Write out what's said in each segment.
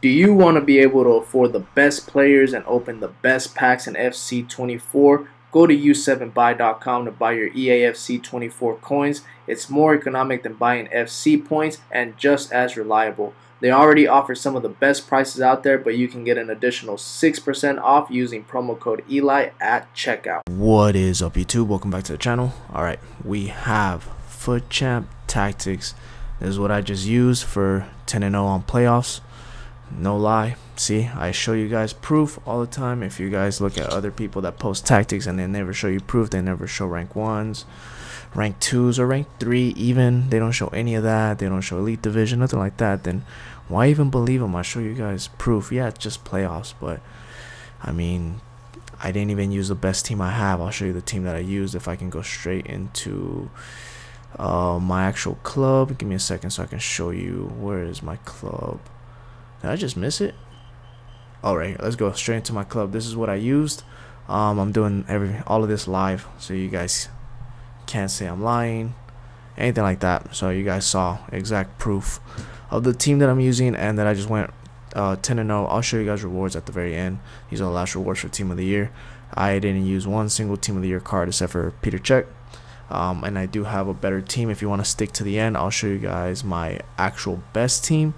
Do you want to be able to afford the best players and open the best packs in FC24? Go to u7buy.com to buy your EAFC 24 coins. It's more economic than buying FC points and just as reliable. They already offer some of the best prices out there, but you can get an additional 6% off using promo code Eli at checkout. What is up YouTube? Welcome back to the channel. Alright, we have FUT Champ Tactics. This is what I just used for 10-0 on playoffs. No lie. See, I show you guys proof all the time. If you guys look at other people that post tactics and they never show you proof, they never show rank 1s, rank 2s, or rank 3 even. They don't show any of that. They don't show elite division, nothing like that. Then why even believe them? I show you guys proof. Yeah, it's just playoffs, but I mean, I didn't even use the best team I have. I'll show you the team that I used if I can go straight into uh, my actual club. Give me a second so I can show you where is my club. Did I just miss it? All right, let's go straight into my club. This is what I used. Um, I'm doing every all of this live, so you guys can't say I'm lying, anything like that. So you guys saw exact proof of the team that I'm using and that I just went uh, 10 and 0. I'll show you guys rewards at the very end. These are the last rewards for Team of the Year. I didn't use one single Team of the Year card except for Petr Cech. Um, and I do have a better team. If you want to stick to the end, I'll show you guys my actual best team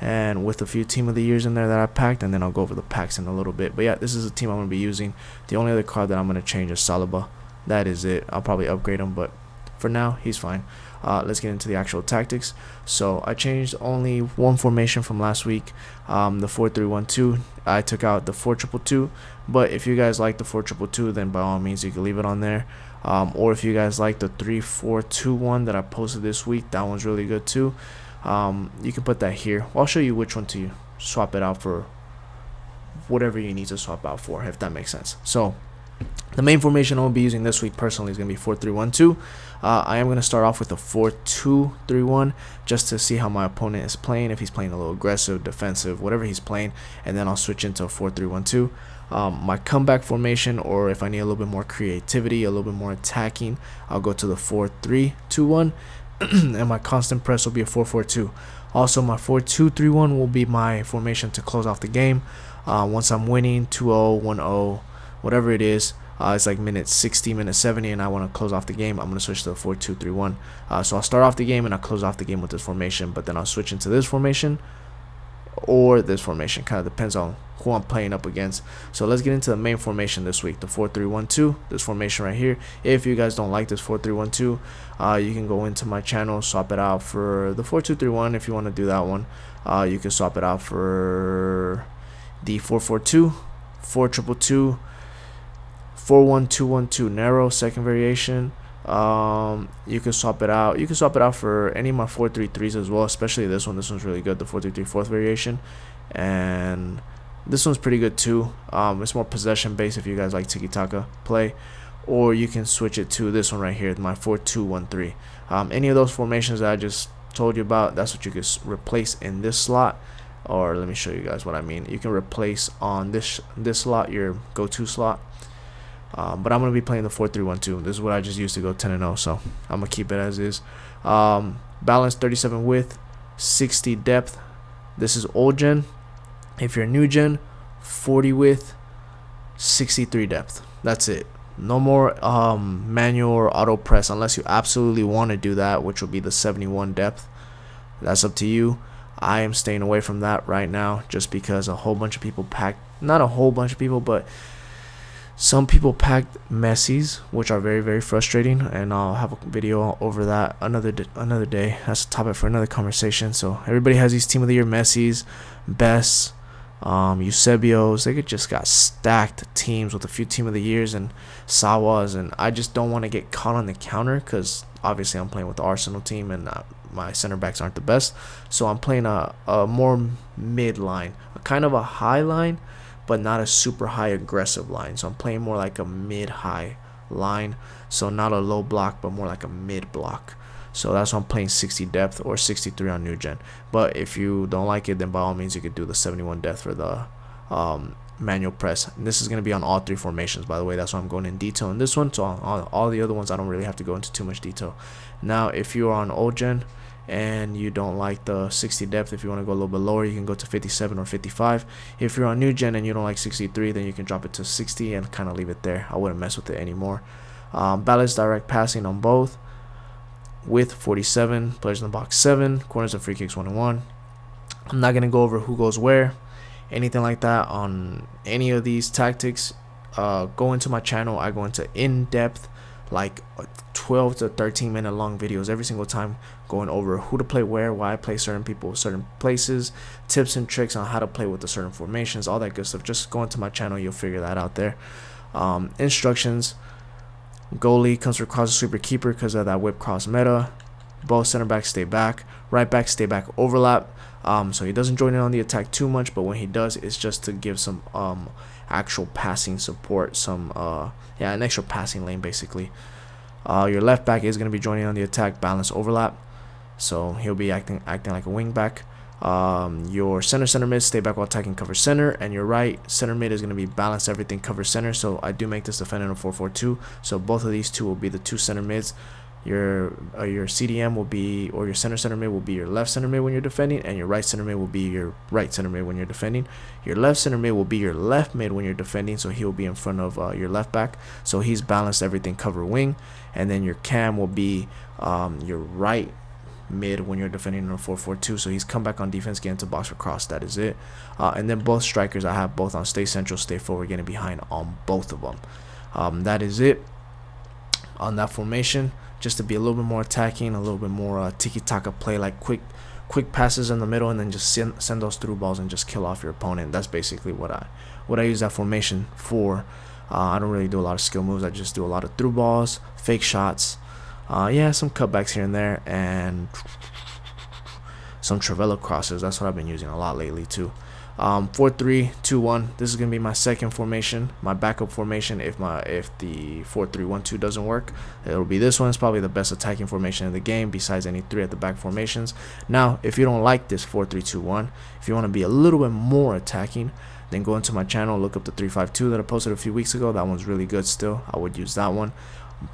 and with a few team of the years in there that I packed and then I'll go over the packs in a little bit. But yeah this is a team I'm going to be using. The only other card that I'm going to change is Saliba. That is it. I'll probably upgrade him but for now he's fine. Uh, let's get into the actual tactics. So I changed only one formation from last week um, the 4-3-1-2 I took out the 4-2-2 but if you guys like the 4-2-2 then by all means you can leave it on there. Um, or if you guys like the 3-4-2-1 that I posted this week that one's really good too um, you can put that here. I'll show you which one to swap it out for whatever you need to swap out for if that makes sense. So the main formation I'll be using this week personally is going to be 4-3-1-2 uh, I am going to start off with a 4-2-3-1 just to see how my opponent is playing if he's playing a little aggressive defensive whatever he's playing and then I'll switch into a 4-3-1-2 um, my comeback formation or if I need a little bit more creativity a little bit more attacking I'll go to the 4-3-2-1 and my constant press will be a 4-4-2. Also, my 4-2-3-1 will be my formation to close off the game. Uh, once I'm winning 2-0, 1-0, whatever it is, uh, it's like minute 60, minute 70, and I want to close off the game, I'm going to switch to 4-2-3-1. Uh, so I'll start off the game and I'll close off the game with this formation, but then I'll switch into this formation or this formation. Kind of depends on who I'm playing up against. So let's get into the main formation this week, the 4-3-1-2, this formation right here. If you guys don't like this 4-3-1-2, uh, you can go into my channel, swap it out for the 4-2-3-1 if you want to do that one. Uh, you can swap it out for the 4-4-2, 4-2-2, 4-1-2-1-2 narrow, second variation. Um, you can swap it out. You can swap it out for any of my 4-3-3s as well, especially this one. This one's really good, the 4-3-3 fourth variation. And this one's pretty good too. Um, it's more possession based if you guys like tiki taka play, or you can switch it to this one right here, my 4-2-1-3. Um, any of those formations that I just told you about, that's what you can replace in this slot. Or let me show you guys what I mean. You can replace on this this slot your go-to slot. Um, but I'm gonna be playing the 4-3-1-2. This is what I just used to go 10 and 0, so I'm gonna keep it as is. Um, balance 37 width, 60 depth. This is old gen. If you're new gen, 40 width, 63 depth. That's it. No more um, manual or auto press unless you absolutely want to do that, which will be the 71 depth. That's up to you. I am staying away from that right now just because a whole bunch of people packed, not a whole bunch of people, but some people packed Messi's, which are very very frustrating, and I'll have a video over that another another day. That's a topic for another conversation. So everybody has these team of the year Messi's, Best, um, Eusebios. They just got stacked teams with a few team of the years and Sawas, and I just don't want to get caught on the counter because obviously I'm playing with the Arsenal team and uh, my center backs aren't the best. So I'm playing a, a more mid line, a kind of a high line, but not a super high aggressive line. So I'm playing more like a mid high line. So not a low block, but more like a mid block. So that's why I'm playing 60 depth or 63 on new gen. But if you don't like it, then by all means you could do the 71 depth for the um, manual press. And this is going to be on all three formations, by the way. That's why I'm going in detail in this one. So on all the other ones, I don't really have to go into too much detail. Now, if you are on old gen and you don't like the 60 depth if you want to go a little bit lower you can go to 57 or 55 if you're on new gen and you don't like 63 then you can drop it to 60 and kind of leave it there. I wouldn't mess with it anymore. Um, balance direct passing on both with 47 players in the box 7 corners and free kicks 1 and 1 I'm not gonna go over who goes where anything like that on any of these tactics. Uh, go into my channel I go into in-depth like 12 to 13 minute long videos every single time going over who to play where why I play certain people certain places tips and tricks on how to play with the certain formations all that good stuff. Just go into my channel you'll figure that out there. Um, instructions goalie comes for cross sweeper keeper because of that whip cross meta. Both center backs stay back. Right back stay back overlap. Um, so he doesn't join in on the attack too much but when he does it's just to give some um, actual passing support some uh, yeah an extra passing lane basically uh, your left back is going to be joining on the attack balance overlap. So he'll be acting acting like a wing back. Um, your center center mid stay back while attacking cover center and your right center mid is going to be balance everything cover center so I do make this defender a 4-4-2 so both of these two will be the two center mids your uh, your CDM will be or your center center mid will be your left center mid when you're defending and your right center mid will be your right center mid when you're defending. Your left center mid will be your left mid when you're defending so he'll be in front of uh, your left back. So he's balanced everything cover wing and then your cam will be um, your right mid when you're defending in a 4-4-2 so he's come back on defense getting to box across. That is it. Uh, and then both strikers I have both on stay central stay forward getting behind on both of them. Um, that is it on that formation just to be a little bit more attacking, a little bit more uh, tiki-taka play, like quick quick passes in the middle and then just send, send those through balls and just kill off your opponent. That's basically what I what I use that formation for. Uh, I don't really do a lot of skill moves. I just do a lot of through balls, fake shots, uh, yeah, some cutbacks here and there, and some Trivela crosses. That's what I've been using a lot lately too. Um, four three two one. This is gonna be my second formation, my backup formation. If my if the four three one two doesn't work, it'll be this one. It's probably the best attacking formation in the game, besides any three at the back formations. Now, if you don't like this four three two one, if you want to be a little bit more attacking, then go into my channel, look up the three five two that I posted a few weeks ago. That one's really good. Still, I would use that one.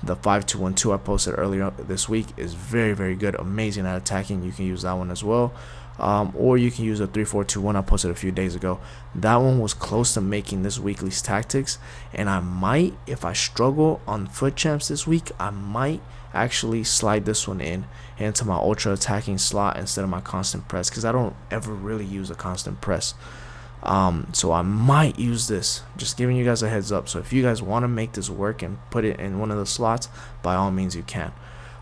The 5212 I posted earlier this week is very, very good. Amazing at attacking. You can use that one as well um, or you can use a 3421 I posted a few days ago. That one was close to making this weekly's tactics, and I might, if I struggle on FUT champs this week, I might actually slide this one in into my ultra attacking slot instead of my constant press because I don't ever really use a constant press. Um, so I might use this. Just giving you guys a heads up. So if you guys want to make this work and put it in one of the slots, by all means you can.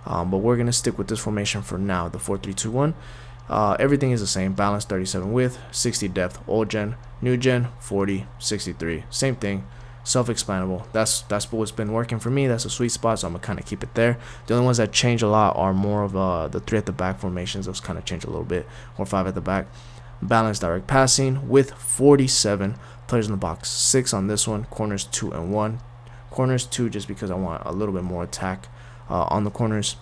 Um, but we're gonna stick with this formation for now, the 4-3-2-1. Uh, everything is the same. Balance 37 width, 60 depth. Old gen, new gen 40, 63. Same thing. Self-expandable. That's that's what's been working for me. That's a sweet spot, so I'm gonna kind of keep it there. The only ones that change a lot are more of uh, the three at the back formations. Those kind of change a little bit, or five at the back. Balance direct passing with 47 players in the box. Six on this one. Corners two and one. Corners two just because I want a little bit more attack uh, on the corners.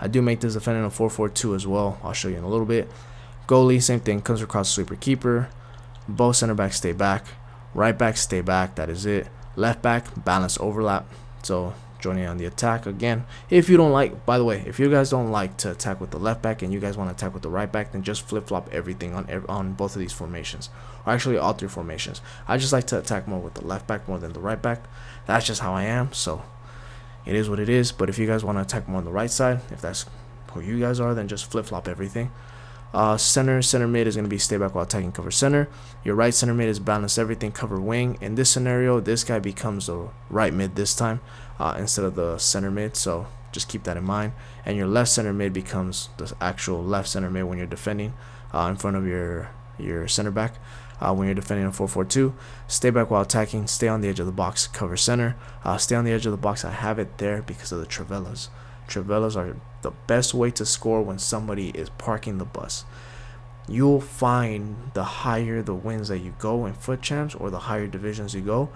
I do make this defending a 4-4-2 as well. I'll show you in a little bit. Goalie, same thing, comes across sweeper keeper. Both center backs stay back. Right back stay back. That is it. Left back, balance overlap. So joining on the attack again. If you don't like, by the way, if you guys don't like to attack with the left back and you guys want to attack with the right back, then just flip flop everything on on both of these formations, or actually all three formations. I just like to attack more with the left back more than the right back. That's just how I am. So it is what it is. But if you guys want to attack more on the right side, if that's who you guys are, then just flip flop everything. Uh, center, center mid is going to be stay back while attacking cover center. Your right center mid is balance everything cover wing. In this scenario, this guy becomes the right mid this time uh, instead of the center mid. So just keep that in mind. And your left center mid becomes the actual left center mid when you're defending uh, in front of your your center back uh, when you're defending a 4-4-2. Stay back while attacking. Stay on the edge of the box. Cover center. Uh, stay on the edge of the box. I have it there because of the Travellas. Travellas are the best way to score when somebody is parking the bus. You'll find the higher the wins that you go in FUT champs or the higher divisions you go,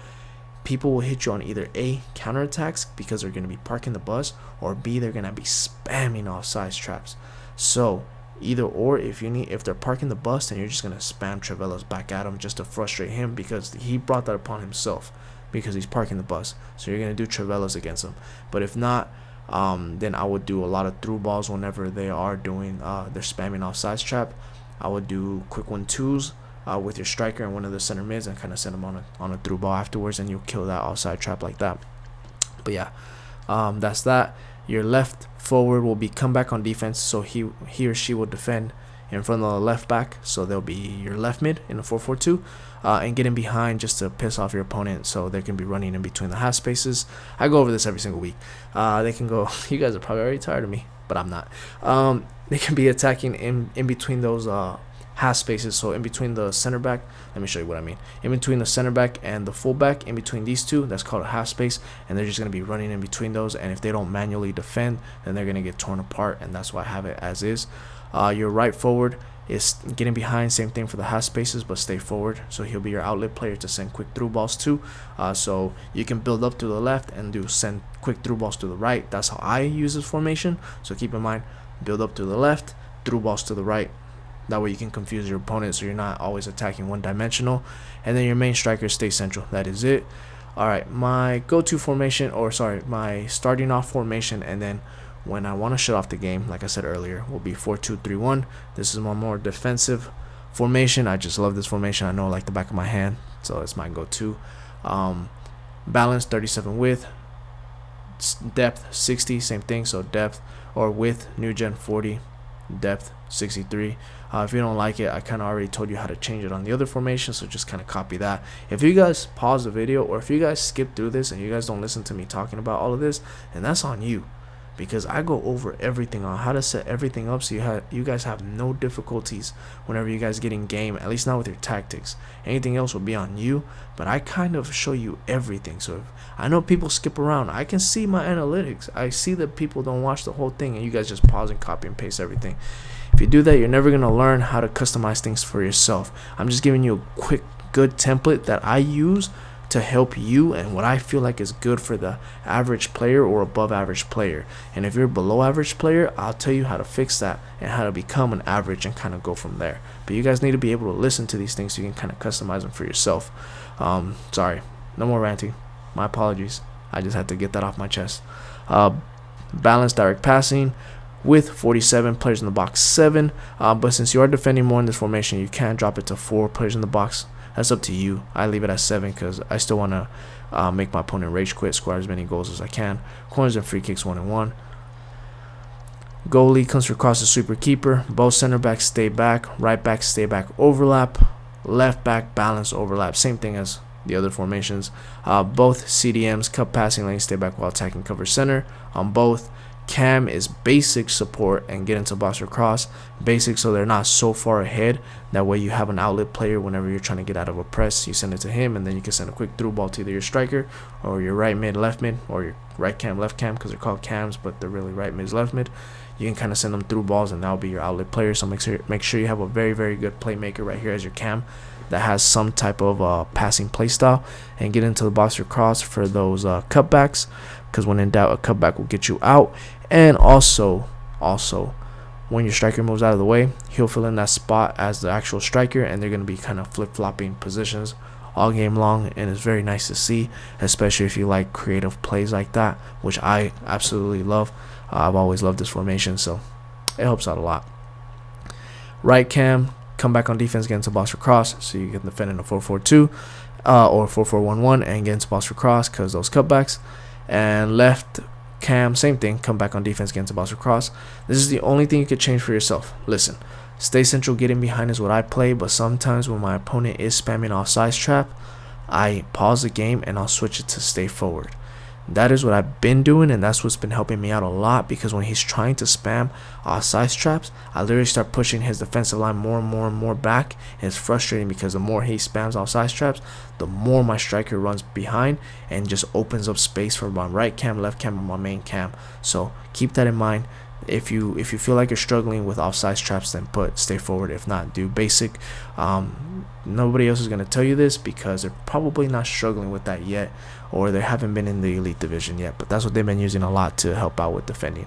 people will hit you on either A, counterattacks because they're going to be parking the bus, or B, they're going to be spamming offside traps. So either or if you need if they're parking the bus then you're just gonna spam Travelos back at him just to frustrate him because he brought that upon himself because he's parking the bus so you're gonna do Travelos against him but if not um, then I would do a lot of through balls whenever they are doing uh, they're spamming offside trap. I would do quick one twos uh, with your striker and one of the center mids and kind of send them on a on a through ball afterwards, and you'll kill that offside trap like that. But yeah, um, that's that. Your left forward will be come back on defense, so he he or she will defend in front of the left back, so they'll be your left mid in a 4-4-2, uh, and getting behind just to piss off your opponent, so they can be running in between the half spaces. I go over this every single week. Uh, they can go. You guys are probably already tired of me, but I'm not. Um, they can be attacking in in between those uh, half spaces. So in between the center back, let me show you what I mean. In between the center back and the fullback, in between these two, that's called a half space, and they're just gonna be running in between those. And if they don't manually defend, then they're gonna get torn apart, and that's why I have it as is. Uh, your right forward is getting behind, same thing for the half spaces, but stay forward. So he'll be your outlet player to send quick through balls to. Uh, so you can build up to the left and do send quick through balls to the right. That's how I use this formation. So keep in mind, build up to the left, through balls to the right. That way you can confuse your opponent so you're not always attacking one dimensional. And then your main striker stays central. That is it. Alright, my go-to formation, or sorry, my starting off formation, and then when I want to shut off the game, like I said earlier, will be 4-2-3-1. This is my more defensive formation. I just love this formation. I know like the back of my hand, so it's my go-to. Um, balance 37 width, depth 60, same thing. So depth or width, new gen 40, depth 63 uh, if you don't like it I kind of already told you how to change it on the other formation so just kind of copy that. If you guys pause the video or if you guys skip through this and you guys don't listen to me talking about all of this and that's on you. Because I go over everything on how to set everything up so you have you guys have no difficulties whenever you guys get in game at least not with your tactics. Anything else will be on you but I kind of show you everything. So if I know people skip around. I can see my analytics. I see that people don't watch the whole thing and you guys just pause and copy and paste everything if you do that you're never gonna learn how to customize things for yourself I'm just giving you a quick good template that I use to help you and what I feel like is good for the average player or above average player. And if you're below average player, I'll tell you how to fix that and how to become an average and kind of go from there. But you guys need to be able to listen to these things so you can kind of customize them for yourself. Um, sorry, no more ranting. My apologies. I just had to get that off my chest. Uh, balanced direct passing with 47 players in the box 7 uh, but since you are defending more in this formation you can drop it to 4 players in the box that's up to you. I leave it at seven because I still want to uh, make my opponent rage quit, score as many goals as I can. Corners and free kicks one and one. Goalie comes across the sweeper keeper. Both center backs stay back. Right back stay back overlap. Left back balance overlap. Same thing as the other formations. Uh, both CDMs cut passing lane stay back while attacking cover center. On both Cam is basic support and get into box or cross. Basic so they're not so far ahead. That way you have an outlet player whenever you're trying to get out of a press. You send it to him and then you can send a quick through ball to either your striker or your right mid, left mid, or your right cam, left cam because they're called cams, but they're really right mid, left mid. You can kind of send them through balls and that'll be your outlet player. So make sure make sure you have a very very good playmaker right here as your cam that has some type of uh, passing play style and get into the box or cross for those uh, cutbacks because when in doubt a cutback will get you out and also, also, when your striker moves out of the way, he'll fill in that spot as the actual striker, and they're going to be kind of flip flopping positions all game long. And it's very nice to see, especially if you like creative plays like that, which I absolutely love. Uh, I've always loved this formation, so it helps out a lot. Right cam, come back on defense, against a for cross, so you can defend in a 4 4 2 uh, or 4 4 1 1 and box for cross because those cutbacks. And left Cam, same thing. Come back on defense against a bouncer cross. This is the only thing you could change for yourself. Listen, stay central, getting behind is what I play, but sometimes when my opponent is spamming offside trap, I pause the game and I'll switch it to stay forward. That is what I've been doing, and that's what's been helping me out a lot because when he's trying to spam offside traps, I literally start pushing his defensive line more and more and more back. And it's frustrating because the more he spams offside traps, the more my striker runs behind and just opens up space for my right cam, left cam, and my main cam. So keep that in mind if you if you feel like you're struggling with offside traps then put stay forward if not do basic um, nobody else is going to tell you this because they're probably not struggling with that yet or they haven't been in the elite division yet but that's what they've been using a lot to help out with defending.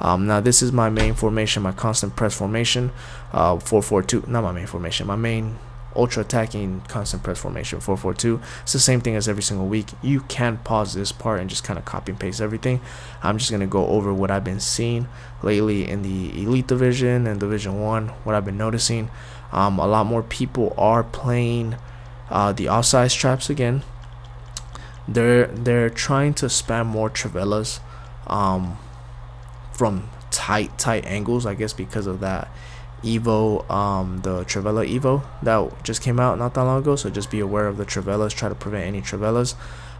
Um, now this is my main formation my constant press formation uh, 442 not my main formation my main ultra attacking constant press formation 442 it's the same thing as every single week. You can pause this part and just kind of copy and paste everything. I'm just going to go over what i've been seeing lately in the elite division and division one what i've been noticing. Um, a lot more people are playing uh, the offside traps again they're they're trying to spam more Travellas um, from tight tight angles I guess because of that Evo um, the Travella Evo that just came out not that long ago so just be aware of the Travellas. try to prevent any Travellas.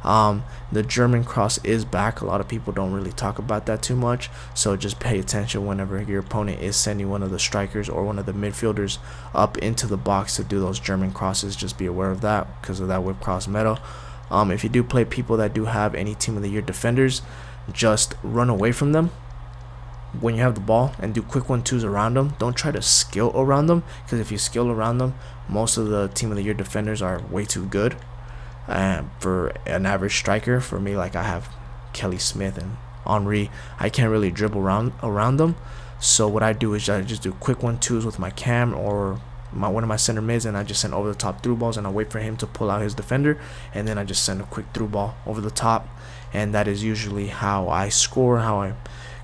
um, the German cross is back a lot of people don't really talk about that too much so just pay attention whenever your opponent is sending one of the strikers or one of the midfielders up into the box to do those German crosses just be aware of that because of that whip cross meta um, if you do play people that do have any team of the year defenders, just run away from them when you have the ball and do quick one twos around them. Don't try to skill around them because if you skill around them, most of the team of the year defenders are way too good. And for an average striker, for me, like I have Kelly Smith and Henry, I can't really dribble around around them. So what I do is I just do quick one twos with my cam or my one of my center mids and I just send over the top through balls and I wait for him to pull out his defender and then I just send a quick through ball over the top and that is usually how I score how I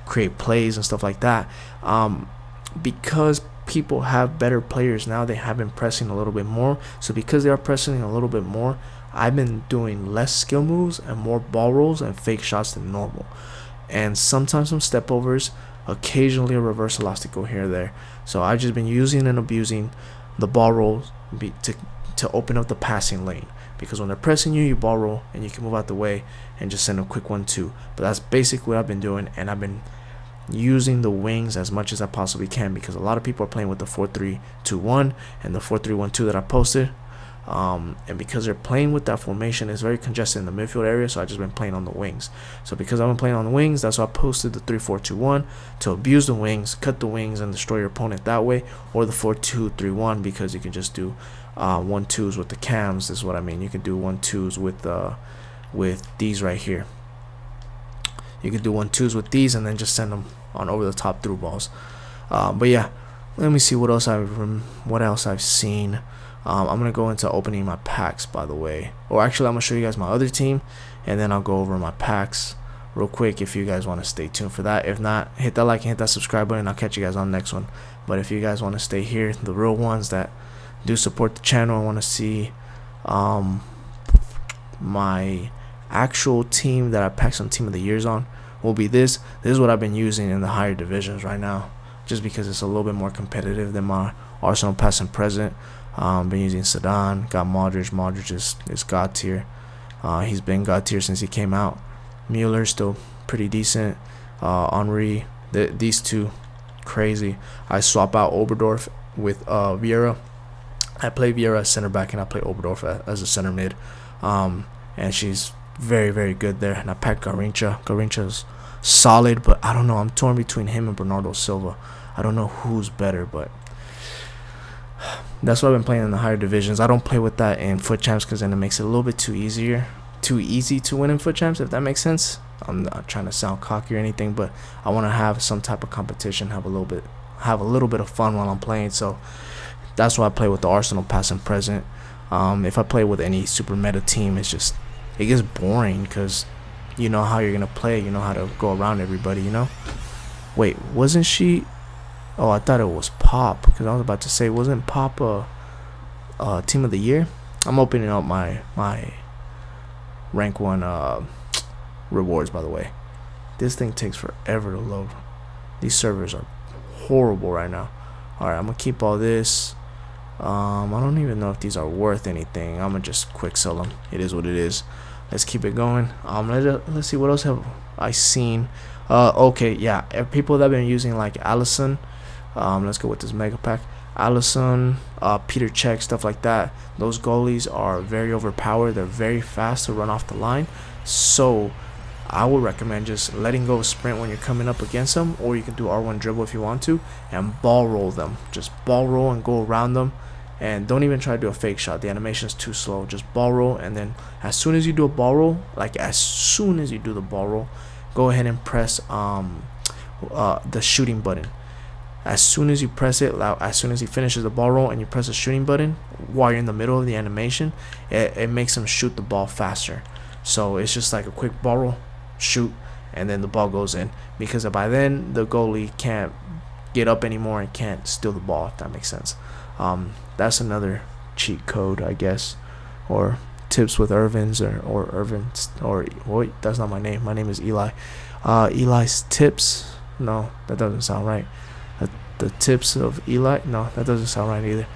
create plays and stuff like that. Um, because people have better players now they have been pressing a little bit more. So because they are pressing a little bit more I've been doing less skill moves and more ball rolls and fake shots than normal. And sometimes some step overs occasionally a reverse elastico here or there. So I've just been using and abusing the ball roll be, to to open up the passing lane because when they're pressing you, you ball roll and you can move out the way and just send a quick one two. But that's basically what I've been doing, and I've been using the wings as much as I possibly can because a lot of people are playing with the 4-3-2-1 and the 4-3-1-2 that I posted um, and because they're playing with that formation, it's very congested in the midfield area. So I've just been playing on the wings. So because I've been playing on the wings, that's why I posted the 3-4-2-1 to abuse the wings, cut the wings, and destroy your opponent that way, or the 4-2-3-1 because you can just do uh, one twos with the cams. Is what I mean. You can do one twos with uh, with these right here. You can do one twos with these and then just send them on over the top through balls. Uh, but yeah, let me see what else I've what else I've seen. Um, I'm gonna go into opening my packs by the way. Or actually I'm gonna show you guys my other team and then I'll go over my packs real quick if you guys want to stay tuned for that. If not hit that like and hit that subscribe button I'll catch you guys on the next one. But if you guys want to stay here the real ones that do support the channel I want to see um, my actual team that I packed some team of the years on will be this. This is what I've been using in the higher divisions right now just because it's a little bit more competitive than my Arsenal past and present um, been using Zidane. Got Modric. Modric is, is God tier. Uh, he's been God tier since he came out. Mueller still pretty decent. Uh, Henry. Th these two crazy. I swap out Oberdorf with uh, Vieira. I play Vieira as center back and I play Oberdorf as a center mid. Um, and she's very, very good there. And I pack Garrincha. Garrincha's solid, but I don't know. I'm torn between him and Bernardo Silva. I don't know who's better, but that's why I've been playing in the higher divisions. I don't play with that in FUT champs because then it makes it a little bit too easier, too easy to win in FUT champs. If that makes sense. I'm not trying to sound cocky or anything, but I want to have some type of competition, have a little bit, have a little bit of fun while I'm playing. So that's why I play with the Arsenal past and present. Um, if I play with any super meta team, it's just it gets boring because you know how you're gonna play, you know how to go around everybody, you know. Wait, wasn't she? Oh, I thought it was Popp because I was about to say, wasn't Popp a, a team of the year? I'm opening up my my rank one uh, rewards. By the way, this thing takes forever to load. These servers are horrible right now. All right, I'm gonna keep all this. Um, I don't even know if these are worth anything. I'm gonna just quick sell them. It is what it is. Let's keep it going. Um, let let's see what else have I seen. Uh, okay, yeah, people that have been using like Alisson um, let's go with this mega pack. Alisson, uh, Petr Cech, stuff like that. Those goalies are very overpowered. They're very fast to run off the line. So I would recommend just letting go of sprint when you're coming up against them, or you can do R1 dribble if you want to, and ball roll them. Just ball roll and go around them. And don't even try to do a fake shot. The animation is too slow. Just ball roll, and then as soon as you do a ball roll, like as soon as you do the ball roll, go ahead and press um, uh, the shooting button as soon as you press it, as soon as he finishes the ball roll and you press the shooting button while you're in the middle of the animation, it, it makes him shoot the ball faster. So it's just like a quick ball roll, shoot, and then the ball goes in. Because by then the goalie can't get up anymore and can't steal the ball. If that makes sense. Um, that's another cheat code, I guess, or tips with Irvin's or or Irvin's or wait, that's not my name. My name is Eli. Uh, Eli's tips. No, that doesn't sound right. The, tips of Eli. No, that doesn't sound right either.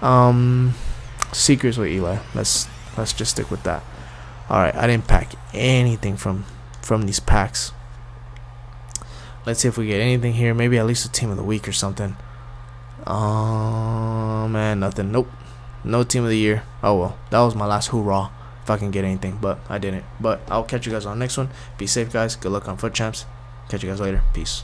Um, secrets with Eli. Let's let's just stick with that. All right, I didn't pack anything from from these packs. Let's see if we get anything here. Maybe at least a team of the week or something. Oh man, nothing. Nope. No team of the year. Oh well, that was my last hoorah. If I can get anything, but I didn't. But I'll catch you guys on the next one. Be safe, guys. Good luck on FUT Champs. Catch you guys later. Peace.